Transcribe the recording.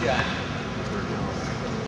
shot.